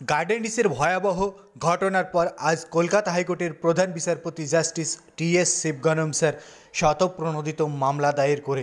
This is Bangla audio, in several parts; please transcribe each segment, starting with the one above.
গার্ডেন ডিসের ভয়াবহ ঘটনার পর আজ কলকাতা হাইকোর্টের প্রধান বিচারপতি জাস্টিস টি এস শিবগনম স্যার শতপ্রণোদিত মামলা দায়ের করে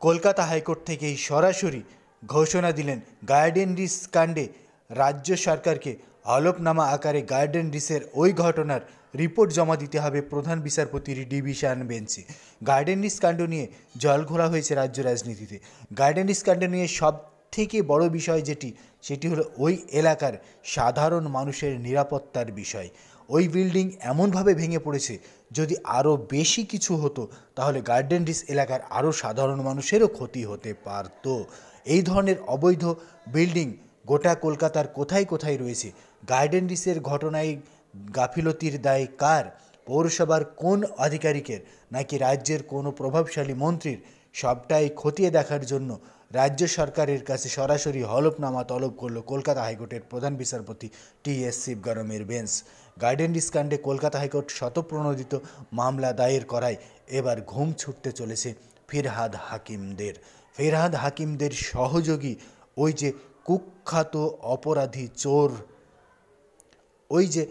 কলকাতা হাইকোর্ট থেকেই সরাসরি ঘোষণা দিলেন গার্ডেন ডিস কাণ্ডে রাজ্য সরকারকে হলফনামা আকারে গার্ডেন ডিসের ওই ঘটনার রিপোর্ট জমা দিতে হবে প্রধান বিচারপতির ডিভিশন বেঞ্চে। গার্ডেন ডিস কাণ্ড নিয়ে জল ঘোলা হয়েছে রাজ্য রাজনীতিতে। গার্ডেন ডিস কাণ্ড নিয়ে সব থেকে বড় বিষয় যেটি, সেটি হলো ওই এলাকার সাধারণ মানুষের নিরাপত্তার বিষয়। ওই বিল্ডিং এমনভাবে ভেঙে পড়েছে, যদি আরও বেশি কিছু হতো, তাহলে গার্ডেন ডিস এলাকার আরও সাধারণ মানুষেরও ক্ষতি হতে পারত। এই ধরনের অবৈধ বিল্ডিং গোটা কলকাতার কোথায় কোথায় রয়েছে? গার্ডেন ডিসের ঘটনায় গাফিলতির দায় কার? পৌরসভার কোন আধিকারিকের? নাকি রাজ্যের কোনো প্রভাবশালী মন্ত্রীর? সবটাই খতিয়ে দেখার জন্য রাজ্য সরকারের কাছে সরাসরি হলফনামা তলব করল কলকাতা হাইকোর্টের প্রধান বিচারপতি টি এস শিবগরমের বেঞ্চ। গার্ডেন ডিসকাণ্ডে কলকাতা হাইকোর্ট শতপ্রণোদিত মামলা দায়ের করায় এবার ঘুম ছুটতে চলেছে ফিরহাদ হাকিমদের। ফিরহাদ হাকিমদের সহযোগী ওই যে কুখ্যাত অপরাধী চোর, ওই যে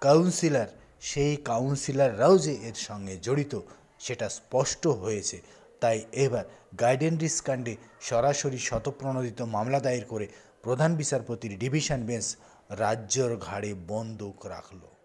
কাউন্সিলর, সেই কাউন্সিলররাও যে এর সঙ্গে জড়িত, সেটা স্পষ্ট হয়েছে। তাই এবার গার্ডেন কাণ্ডে সরাসরি শতপ্রণোদিত মামলা দায়ের করে প্রধান বিচারপতির ডিভিশন বেঞ্চ রাজ্যর ঘাড়ে বন্দুক রাখল।